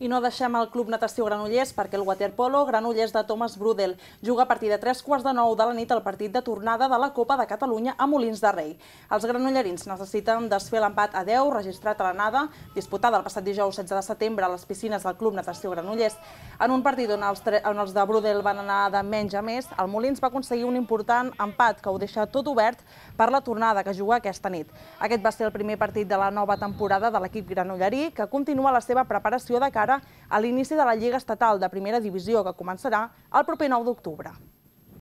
I no deixem el Club Natació Granollers perquè el waterpolo Granollers de Thomas Brudel juga a partir de 3 quarts de 9 de la nit el partit de tornada de la Copa de Catalunya a Molins de Rei. Els granollerins necessiten desfer l'empat a 10 registrat a l'anada, disputada el passat dijous 16 de setembre a les piscines del Club Natació Granollers. En un partit on els, on els de Brudel van anar de menys a més, el Molins va aconseguir un important empat que ho deixa tot obert per la tornada que juga aquesta nit. Aquest va ser el primer partit de la nova temporada de l'equip granollerí que continua la seva preparació de cara a l'inici de la Lliga Estatal de Primera Divisió que començarà el proper 9 d'octubre.